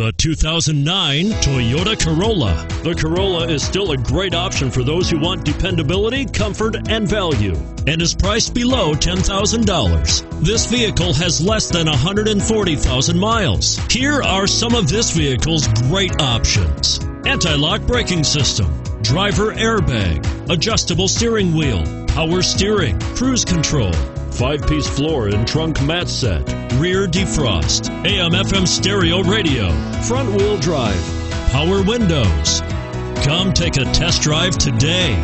The 2009 Toyota Corolla. The Corolla is still a great option for those who want dependability, comfort, and value, and is priced below $10,000. This vehicle has less than 140,000 miles. Here are some of this vehicle's great options anti lock braking system, driver airbag, adjustable steering wheel, power steering, cruise control five piece floor and trunk mat set, rear defrost, AM FM stereo radio, front wheel drive, power windows. Come take a test drive today.